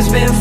it's been